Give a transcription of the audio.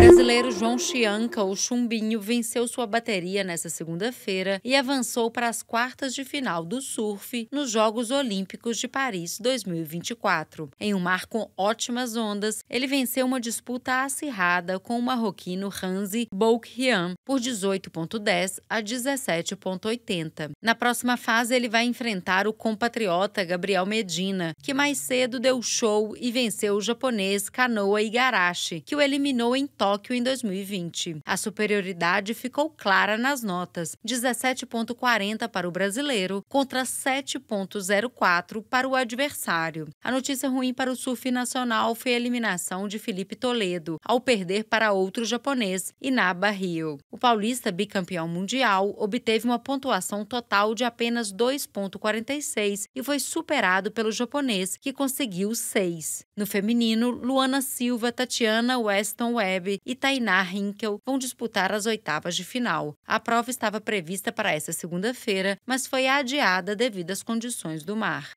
brasileiro João Chianca, o Chumbinho, venceu sua bateria nesta segunda-feira e avançou para as quartas de final do surf nos Jogos Olímpicos de Paris 2024. Em um mar com ótimas ondas, ele venceu uma disputa acirrada com o marroquino Hanzi Boukhian por 18.10 a 17.80. Na próxima fase, ele vai enfrentar o compatriota Gabriel Medina, que mais cedo deu show e venceu o japonês Kanoa Igarashi, que o eliminou em Tóquio em 2020. A superioridade ficou clara nas notas: 17,40 para o brasileiro contra 7,04 para o adversário. A notícia ruim para o surf nacional foi a eliminação de Felipe Toledo, ao perder para outro japonês, Inaba Rio. O paulista bicampeão mundial obteve uma pontuação total de apenas 2,46 e foi superado pelo japonês, que conseguiu 6. No feminino, Luana Silva, Tatiana Weston Webb e Tainá Hinkel vão disputar as oitavas de final. A prova estava prevista para esta segunda-feira, mas foi adiada devido às condições do mar.